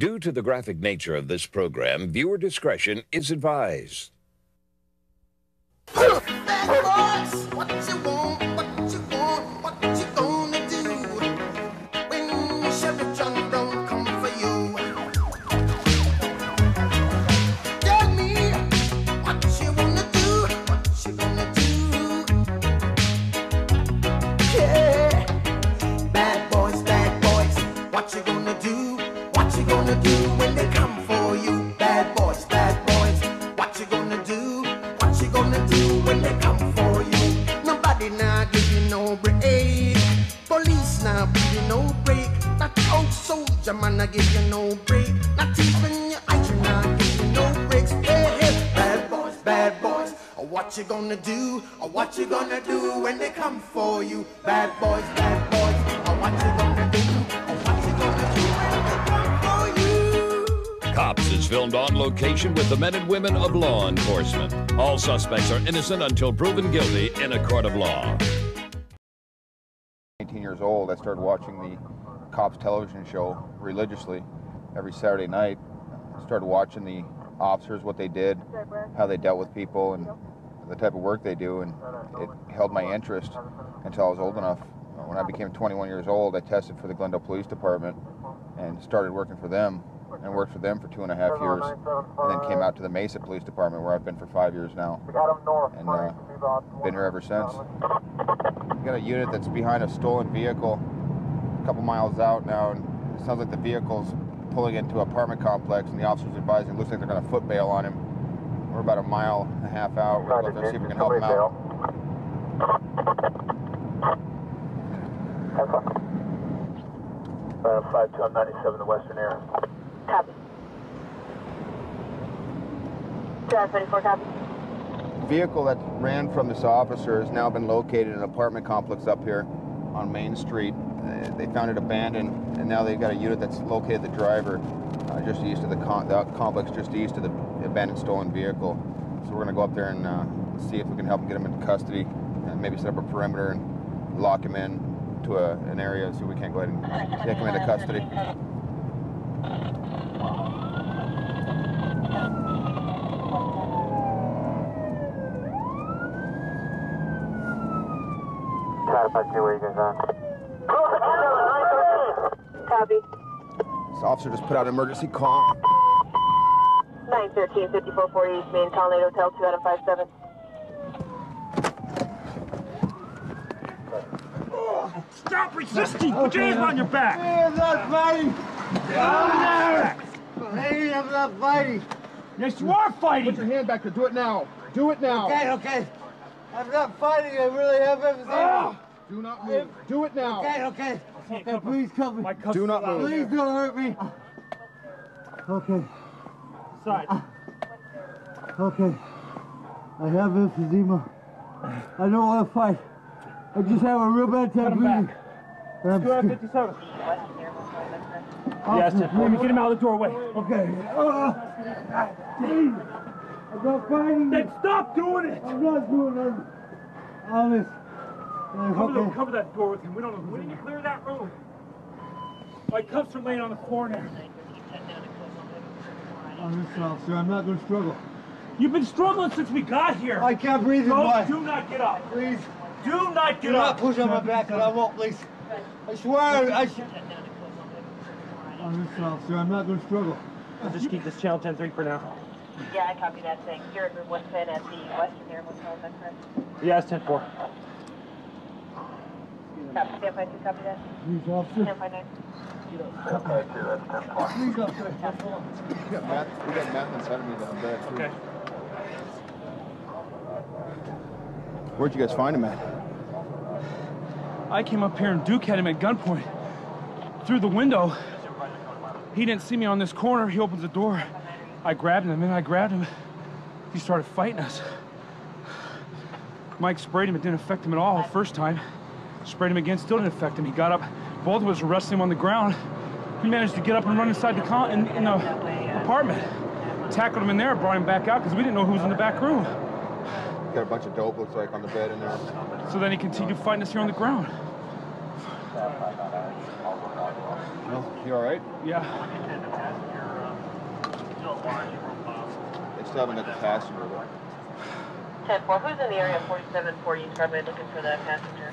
Due to the graphic nature of this program, viewer discretion is advised. Bad boys, what you want, soldier man now give you no break. Not even your eyes now give you no breaks. Hey, hey, bad boys, bad boys. What you gonna do? Or what you gonna do when they come for you? Bad boys, bad boys. Or what you gonna do? Or what you gonna do when they come for you? Cops is filmed on location with the men and women of law enforcement. All suspects are innocent until proven guilty in a court of law. 18 years old, I started watching the cops television show religiously every Saturday night. Started watching the officers, what they did, how they dealt with people, and the type of work they do, and it held my interest until I was old enough. When I became 21 years old, I tested for the Glendale Police Department and started working for them, and worked for them for two and a half years, and then came out to the Mesa Police Department, where I've been for five years now, and uh, been here ever since. We got a unit that's behind a stolen vehicle a couple miles out now, and it sounds like the vehicle's pulling into an apartment complex, and the officer's advising it looks like they're going to foot bail on him. We're about a mile and a half out. We're going to see if we can help him out. Uh, 52 on 97, the western area. Copy. Drive 34, copy. vehicle that ran from this officer has now been located in an apartment complex up here on Main Street. They found it abandoned, and now they've got a unit that's located the driver uh, just east of the, the complex, just east of the abandoned stolen vehicle. So we're going to go up there and uh, see if we can help him get him into custody, and maybe set up a perimeter and lock him in to a, an area so we can't go ahead and take him into custody. Try to where you guys are. Copy. This officer just put out an emergency call. 913 5440 East Main Colonnade Hotel 2 Adam 57. Stop resisting! Put your hands on your back! I'm not fighting. Hey, I'm not fighting. Yes, you are fighting! Put your hand back there. Do it now. Do it now. Okay, okay. I'm not fighting. I really have everything. Ah! Do not move. Do it now. Okay, okay. Okay, please cover me. Do not move. Please don't hurt me. Okay, Side. okay. I have emphysema. I don't want to fight. I just have a real bad time Cut him breathing. back. And I'm Go ahead, scared. 57. Oh, Yes, let me get him out of the doorway. Okay. Uh, please. I'm not fighting. Then stop doing it! I'm not doing nothing. Honest. Uh, cover, the, cover that door with him. We don't know. When did you clear that room? My cuffs are laying on the floor now. Honest, officer. I'm not going to struggle. You've been struggling since we got here. I can't breathe in Don't, my... do not get up. Please. Do not get Do not push on my back, and I won't, please. I swear, I should. Honest, officer, I'm not going to struggle. I'll just keep this channel 10-3 for now. Yeah, I copy that thing. You're at room 110 at the Western Air Motel, is that correct? Yeah, it's 10-4. Copy. Stand by two, copy that. Please, officer. Stand by nine. Please, officer. We got meth, we got methamphetamine down there. Okay. Where'd you guys find him at? I came up here and Duke had him at gunpoint. Through the window. He didn't see me on this corner. He opens the door. I grabbed him and I grabbed him. He started fighting us. Mike sprayed him. It didn't affect him at all the first time. Sprayed him again. Still didn't affect him. He got up. Both of us were wrestling him on the ground. He managed to get up and run inside the con- in, in the apartment. Tackled him in there. Brought him back out because we didn't know who was in the back room. Got a bunch of dope, looks like, on the bed in there. So then he continued fighting us here on the ground. Well, you all right? Yeah. They still haven't got the passenger. though. 10 4, who's in the area of 4740 Probably looking for the passenger?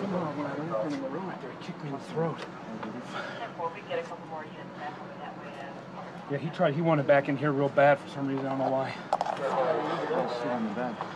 Somehow when I went in the room after, he kicked me in the throat. 10 4, we can get a couple more units back over that way. Yeah, he tried. He wanted back in here real bad for some reason. I don't know why.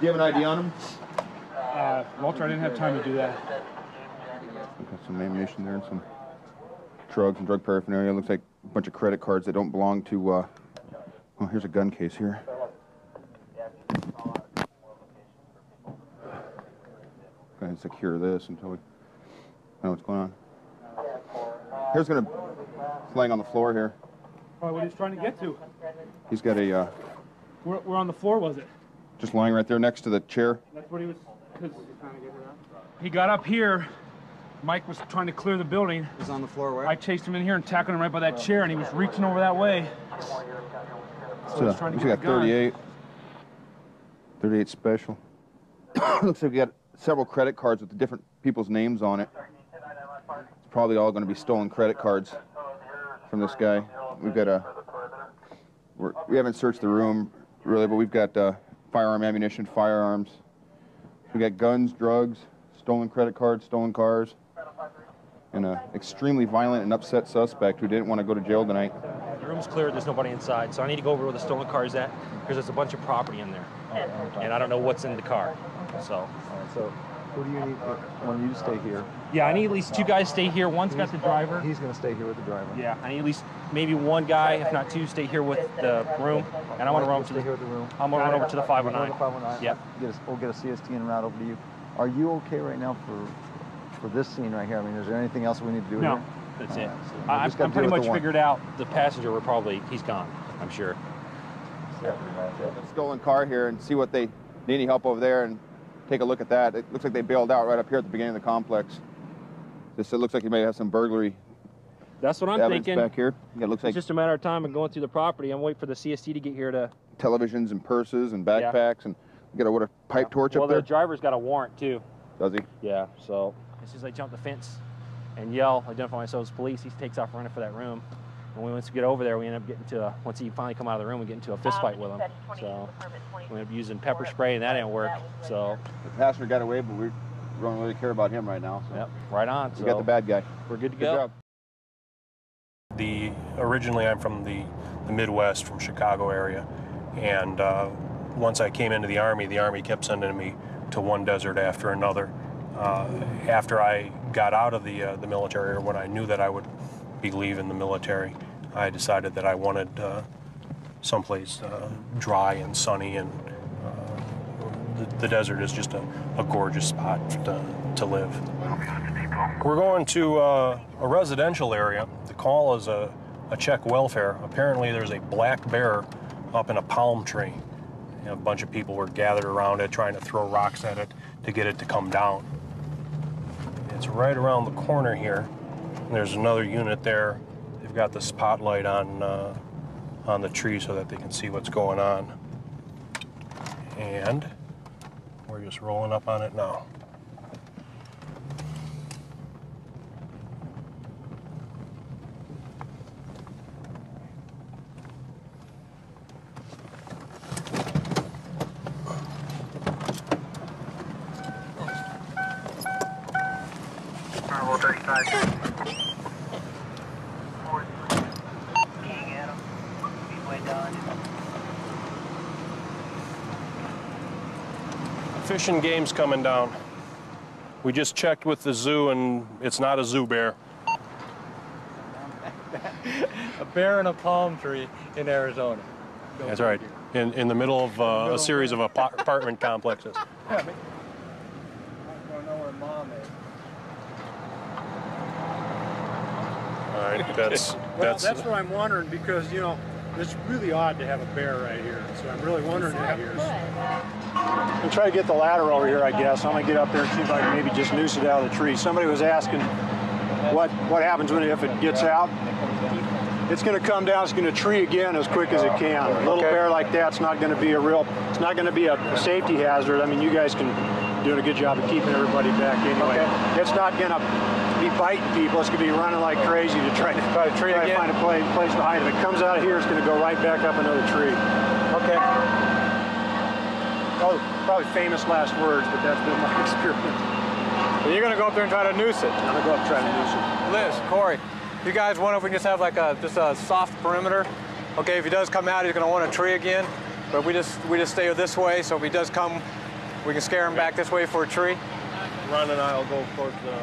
Do you have an ID on him? Uh, Walter, I didn't have time to do that. Got some ammunition there and some drugs and drug paraphernalia. Looks like a bunch of credit cards that don't belong to. Uh, oh, here's a gun case here. Go ahead and secure this until we know what's going on. Here's gonna laying on the floor here. Probably what he's trying to get to. He's got a uh, Where, where on the floor was it? just lying right there next to the chair. That's what he was. Cause he got up here. Mike was trying to clear the building. Is on the floor where? I chased him in here and tackled him right by that chair, and he was reaching over that way. So he was trying to looks like get got the gun. 38. 38 special. looks like we got several credit cards with the different people's names on it. It's probably all going to be stolen credit cards from this guy. We've got a. We're, we haven't searched the room really, but we've got uh, firearm ammunition, firearms. We got guns, drugs, stolen credit cards, stolen cars, and an uh, extremely violent and upset suspect who didn't want to go to jail tonight. The room's clear, there's nobody inside, so I need to go over where the stolen car is at, because there's a bunch of property in there. And I don't know what's in the car, so. So, who do you need? Want you to stay here? Yeah, I need at least two guys stay here, one's got the driver. He's going to stay here with the driver. Yeah, I need at least maybe one guy, if not two, stay here with the room, and I wanna Mike, run you'll to stay the, here with the room. I'm gonna run over to the You're 509. to 509. Yep. Get a, we'll get a CST and route over to you. Are you okay right now for for this scene right here? I mean, is there anything else we need to do No, here? that's it. Alright, so we I, just gotta I'm pretty much figured out the passenger were probably, he's gone, I'm sure. stolen car here and see what they need any help over there and take a look at that. It looks like they bailed out right up here at the beginning of the complex. This it looks like you may have some burglary That's what I'm thinking. back here. Yeah, it looks like It's just a matter of time of going through the property. I'm waiting for the CST to get here to. televisions and purses and Yeah. backpacks and you got a what a pipe torch well, up there. Well, the driver's got a warrant too. Does he? Yeah. So as soon as I jump the fence and yell, identify myself as police, he takes off running for that room. And we once we get over there, we end up getting to a. Once he finally come out of the room, we get into a fist fight with him. So we end up using pepper spray, and that didn't work. So The passenger got away, but we don't really care about him right now. So yep, right on. we So got the bad guy. we're good to Good go. job. The originally I'm from the, the Midwest, from Chicago area, and uh, once I came into the Army, the Army kept sending me to one desert after another. Uh, after I got out of the uh, the military, or when I knew that I would be leaving the military, I decided that I wanted uh, someplace uh, dry and sunny, and uh, the, the desert is just a, a gorgeous spot to, to live. We're going to uh, a residential area. The call is a, a check welfare. Apparently, there's a black bear up in a palm tree. You know, a bunch of people were gathered around it, trying to throw rocks at it to get it to come down. It's right around the corner here. There's another unit there. They've got the spotlight on uh, on the tree so that they can see what's going on. And we're just rolling up on it now. Fish and game's coming down. We just checked with the zoo and it's not a zoo bear. A bear in a palm tree in Arizona. That's right. In, in the middle of uh, a series of apa- apartment complexes. I don't know where mom is. All right, that's Well, that's. that's what I'm wondering because, you know, it's really odd to have a bear right here. So I'm really wondering if here's. I'll try to get the ladder over here, I guess. I'm gonna get up there and see if I can maybe just noose it out of the tree. Somebody was asking what what happens when if it gets out. it's going to come down. It's going to tree again as quick as it can. A little Okay. bear like that's not going to be a real. It's not going to be a, safety hazard. I mean, you guys can doing a good job of keeping everybody back anyway. Okay. It's not going to be biting people. It's going to be running like crazy to try to Try to tree try again? find a place, place to hide. If it comes out of here, it's going to go right back up another tree. Okay. Oh, probably famous last words, but that's been my experience. So you're gonna go up there and try to noose it. I'm gonna go up and try to noose it. Liz, Corey, you guys wonder if we can just have like a just a soft perimeter? Okay, if he does come out, he's gonna want a tree again, but we just we just stay this way. So if he does come, we can scare him back this way for a tree. Ron and I will go towards the,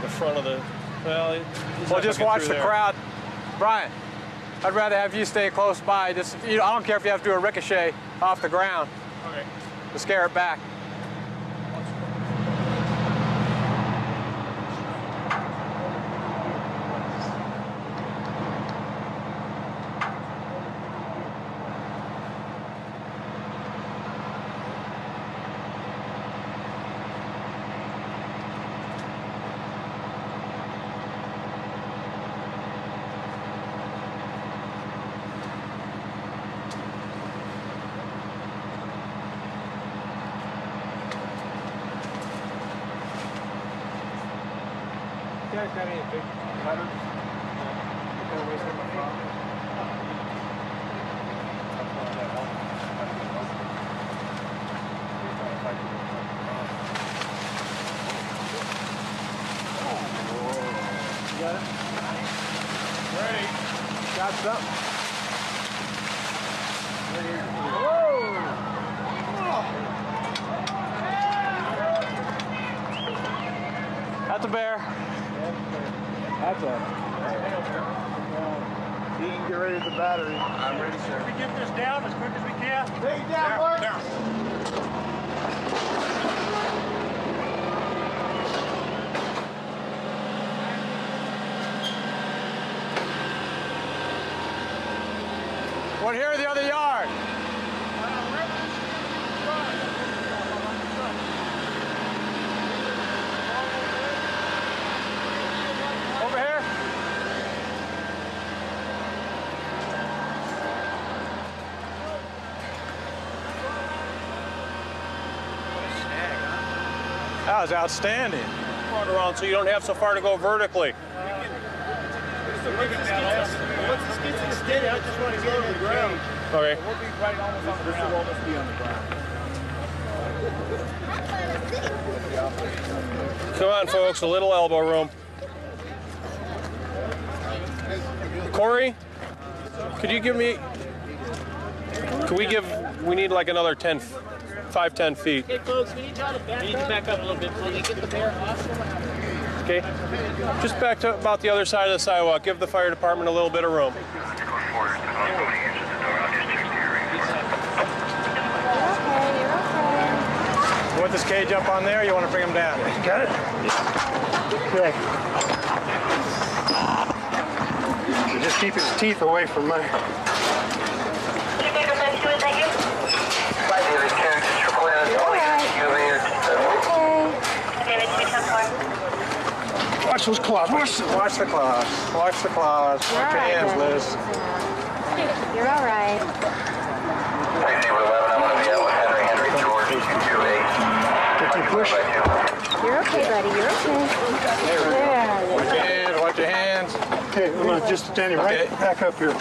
the front of the, well, he's Well, just watch the there. crowd. Brian, I'd rather have you stay close by. Just you know, I don't care if you have to do a ricochet off the ground Okay. Scare it back. Got any big cutters? Ready? Got something. That's a bear. That's a. He can get ready with the battery. I'm ready, sir. we get this down as quick as we can? Take it down, Mark. One here in the other yard. Over here. That was outstanding. Run around so you don't have so far to go vertically. Once this gets extended, I just want to get it to the ground. Okay. This will almost be on the ground. Come on, folks, a little elbow room. Corey, could you give me, could we give, we need like another 10, 5, 10 feet. Okay, folks, we need y'all to back, we need to back up a little bit so we get the bear off. Okay? Just back to about the other side of the sidewalk. Give the fire department a little bit of room. You want this cage up on there or you want to bring him down? Got it? Okay. So just keep his teeth away from my. Watch those claws. Watch the Watch the claws. Watch the claws. Watch your hands, Liz. You're all right. Get your push. You're okay, buddy. You're okay. There. Watch your hands. Watch your hands. Okay, I'm gonna just stand you right Okay. back up here.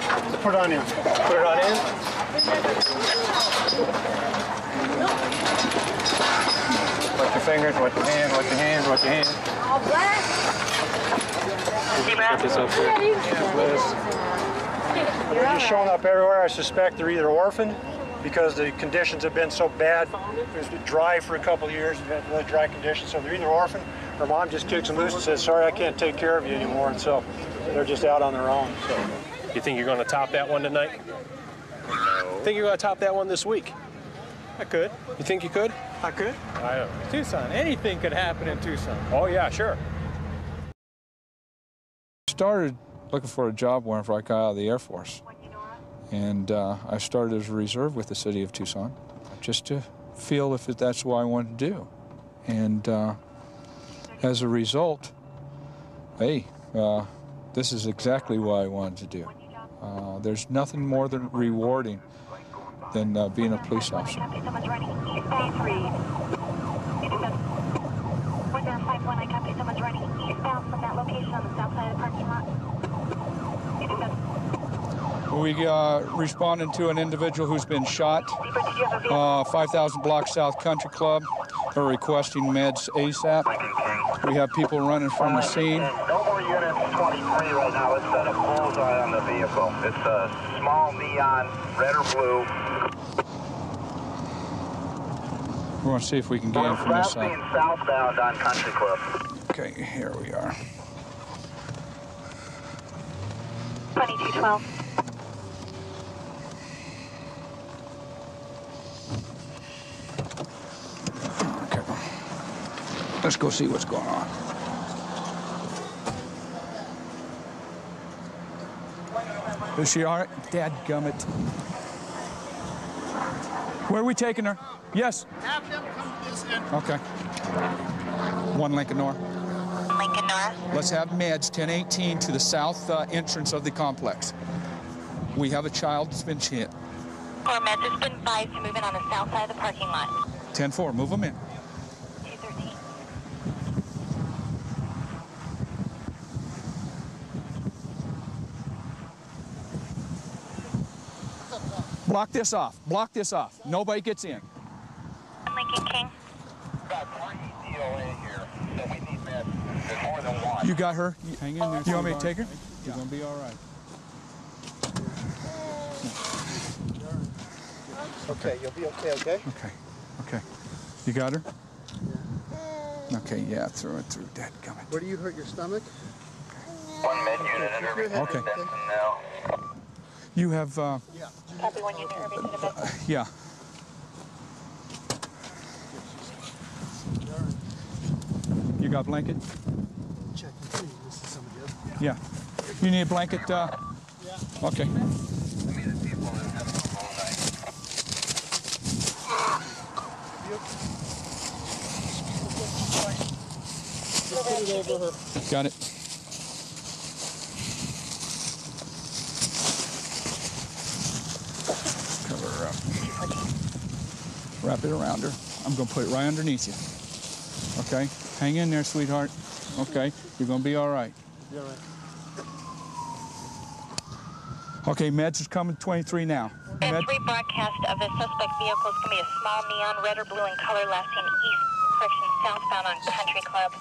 Put it on in. Put it on in. Watch your fingers. Watch your hands. Watch your hands. Watch your hands. All black. Put this up here. Hands, Liz. They're just showing up everywhere. I suspect they're either orphaned because the conditions have been so bad. It's been dry for a couple of years. We've had really dry conditions. So they're either orphaned or mom just kicks them loose and says, sorry, I can't take care of you anymore. And so they're just out on their own. So You think you're going to top that one tonight? No. Think you're going to top that one this week? I could. You think you could? I could. I don't. Tucson. Anything could happen in Tucson. Oh yeah, sure. Started looking for a job whenever I got out of the Air Force. And uh, I started as a reserve with the city of Tucson just to feel if that's what I wanted to do. And uh, as a result, hey, uh, this is exactly what I wanted to do. know, there's nothing more than rewarding than uh, being a police officer. Someone's running eastbound three. One zero five one. I copy. Someone's running eastbound from that location on the south side of the parking lot. We uh, responded to an individual who's been shot, uh, 5000 block South Country Club. They're requesting meds ASAP. We have people running from the scene. No more units 23 right now. Let's set a bullseye on the vehicle. It's a small neon, red or blue. We're going to see if we can get in from this side. southbound on Country Club. Okay, here we are. 2212. Let's go see what's going on. Is she all right? Dad gummit. Where are we taking her? Yes. Have them come this end. Okay. One Lincoln North. Lincoln North. Let's have meds 1018 to the south uh, entrance of the complex. We have a child that's been hit. Four meds has been advised to move in on the south side of the parking lot. 10-4, move them in. Block this off. Block this off. Nobody gets in. Lincoln King. You got her? Hang in there. You want me to take her? You're going to be all right. Okay, you'll be okay, okay? Okay. Okay. You got her? Okay, yeah, throw it through. Dead gummit. Where do you hurt your stomach? One med unit and everything. Okay. now. You have, uh, Copy one unit, everything to bed. yeah. You got a blanket? Check and see. This is somebody else. Yeah. You need a blanket? Uh, okay. Put it over her. Got it. Cover her up. Wrap it around her. I'm going to put it right underneath you. Okay? Hang in there, sweetheart. Okay? You're going to be all right. Be all right. Okay, meds is coming 23 now. And three broadcast of the suspect vehicles can be a small neon red or blue in color lasting east, correction, southbound on Country Club.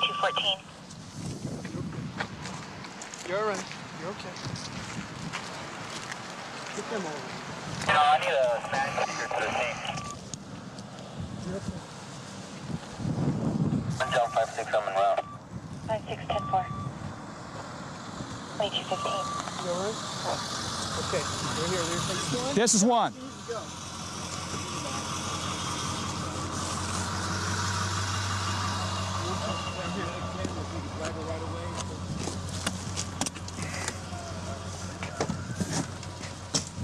214. You're all right. You're okay. Get them over. You know, I need a snack speaker to the team. One John 56 on Monroe. 5610-4. 2215. You all right? Okay. We're here. There's some storm. This is one. Go.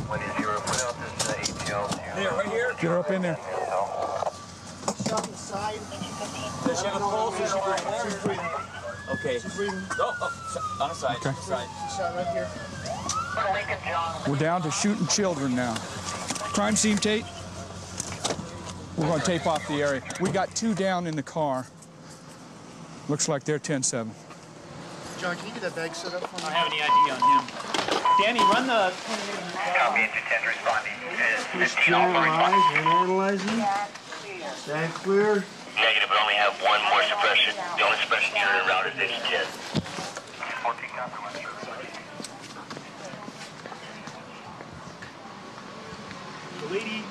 One is zero. Put out this uh, ATL to. Here, right here. Get her up in there. Shot in the side. Does she have a pulse? Is she breathing? She's breathing. Okay. She's breathing. Oh, oh, on the side. Okay. Side. She's shot right here. We're down to shooting children now. Crime scene tape. We're going to tape off the area. We got two down in the car. Looks like they're 10-7. John, can you get that bag set up for me? I don't have any ID on him. Danny, run the. Copy, engine 10 responding. Is Just 15 all for analyze, responding. we're analyzing. Stand clear. Negative, but only have one more suppression. The only suppression you're around is H10. 14 copy, one zero. The lady,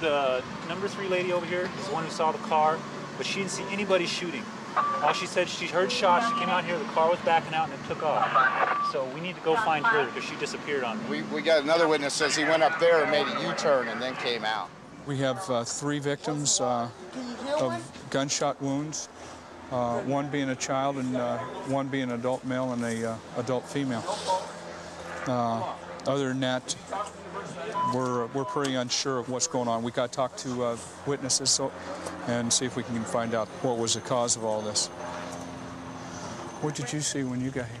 the number three lady over here is the one who saw the car, but she didn't see anybody shooting. All she said, she heard shots, she came out here, the car was backing out, and it took off. So we need to go find her because she disappeared on me. We, we got another witness says he went up there and made a U-turn and then came out. We have uh, three victims uh, of gunshot wounds, uh, one being a child and uh, one being an adult male and a uh, adult female. Uh, other than that, we're, we're pretty unsure of what's going on. We got to talk to uh, witnesses so, and see if we can find out what was the cause of all this. What did you see when you got here?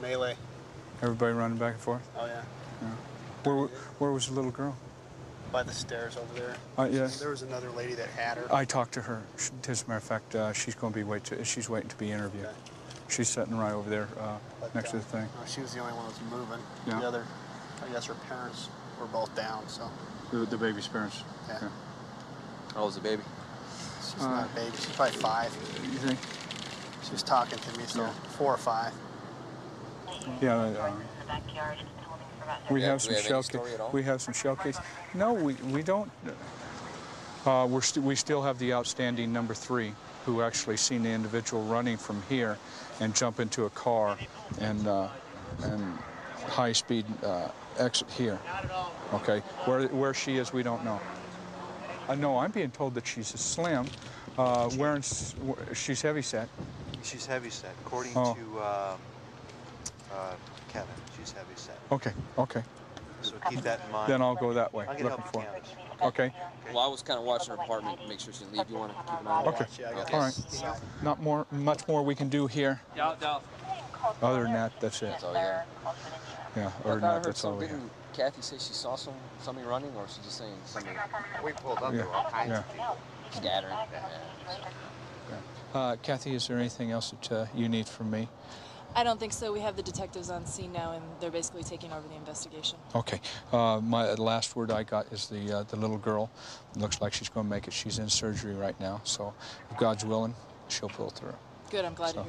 melee. Everybody running back and forth? Oh yeah. Yeah. Where, where was the little girl? By the stairs over there. Uh, yeah. There was another lady that had her. I talked to her. She- As a matter of fact, uh, she's going to be wait. To, she's waiting to be interviewed. She's sitting right over there uh, next to the thing. Uh, she was the only one that was moving. Yeah. The other, I guess her parents were both down. So The, the baby's parents. Yeah. How old's the baby? she's not a baby. She's probably five. You think? She was talking to me. So Yeah. four or five. Yeah. Uh, we have some we have shell. story at all? we have some shell case. No, we we don't. Uh, we're st- we still have the outstanding number three, who actually seen the individual running from here, and jump into a car, and uh, and high speed uh, exit here. Okay, where where she is, we don't know. I know I'm being told that she's a slim, uh, wearing she's heavy set. She's heavy set. According Oh. to uh, uh, Kevin, she's heavy set. Okay, okay. So keep that in mind. Then I'll go that way, I'll get looking for with her. Okay. Well, I was kind of watching her apartment to make sure she didn't leave. You want to keep an eye on Okay. her? All right. Not more, much more we can do here. Down, down. Other than that, that's it. That's all you got. Yeah. I Other than I heard that's all we have. Didn't Kathy say she saw some somebody running, or is she just saying somebody? We pulled up, there were all kinds of Scattering. Uh, Kathy, is there anything else that uh, you need from me? I don't think so. We have the detectives on scene now, and they're basically taking over the investigation. Okay. Uh, my last word I got is the uh, the little girl. Looks like she's going to make it. She's in surgery right now, so if God's willing, she'll pull through. Good. I'm glad to hear.